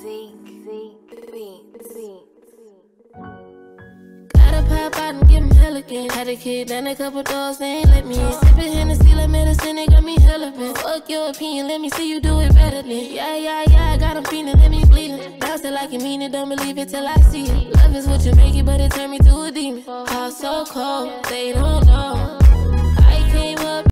Zeke, Gotta pop out and get him hella again. Had a kid, then a couple doors, they ain't let me in. Sippin' Hennessy, like medicine, it got me hella bent. Fuck your opinion, let me see you do it better than. Yeah, yeah, yeah, I got him feeling, let me bleedin'. Bounce it like you mean it, don't believe it till I see it. Love is what you make it, but it turned me to a demon. Heart so cold, they don't know.